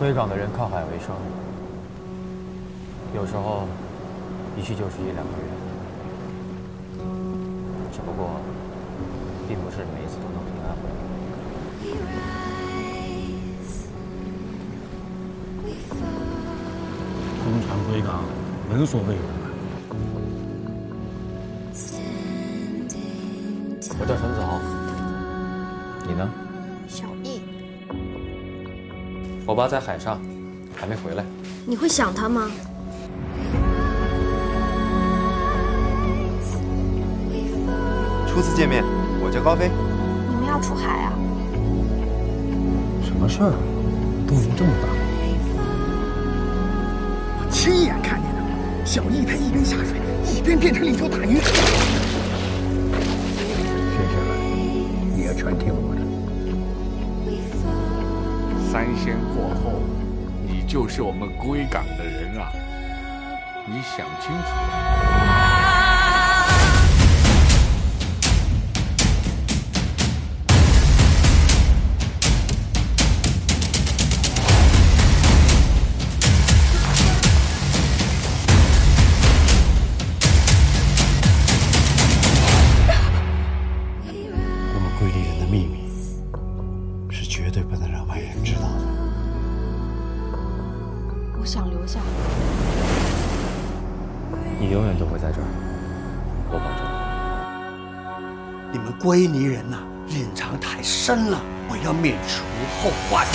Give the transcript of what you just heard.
归港的人靠海为生，有时候一去就是一两个月。只不过，并不是每一次都能平安回来。通船归港，闻所未闻啊！我叫陈子豪，你呢？我爸在海上，还没回来。你会想他吗？初次见面，我叫高飞。你们要出海啊？什么事儿？动静这么大？我亲眼看见的，小易他一边下水，一边变成了一条大鱼。接下来你要全听我的。三仙过后，你就是我们归港的人啊！你想清楚对不能让外人知道的。我想留下。你永远都会在这儿，我保证。你们归尼人呐、隐藏太深了，我要免除后患。